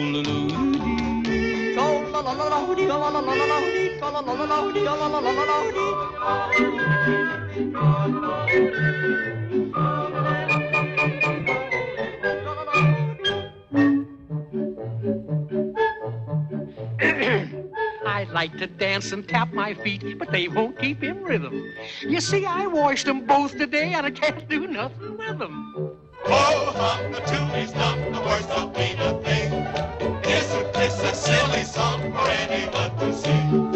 I like to dance and tap my feet, but they won't keep in rhythm. You see, I washed them both today, and I can't do nothing with them. Oh, hum, the tune is not the worst of me, silly song for anyone to sing?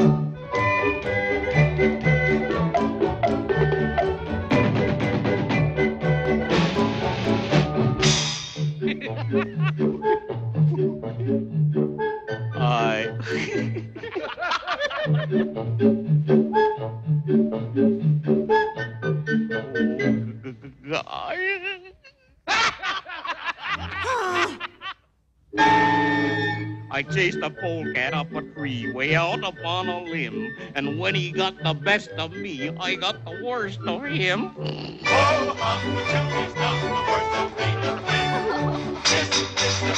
I. I chased a polecat up a tree way out upon a limb, and when he got the best of me, I got the worst of him. Oh, the the worst of to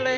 sing?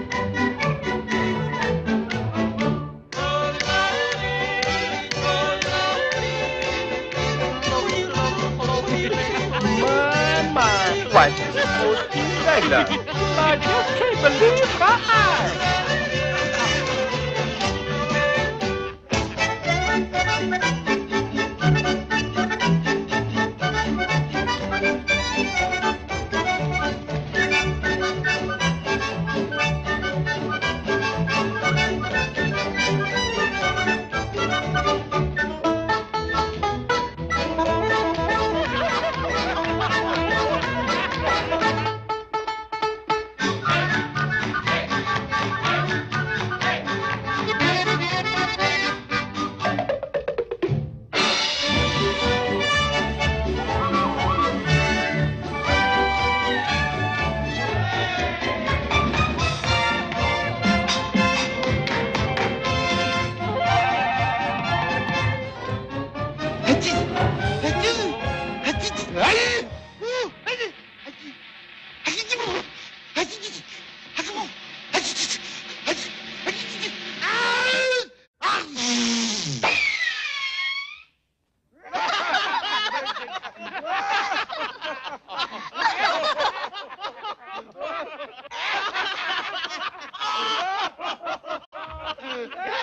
is most irregular. I just can't believe my eyes. Yeah.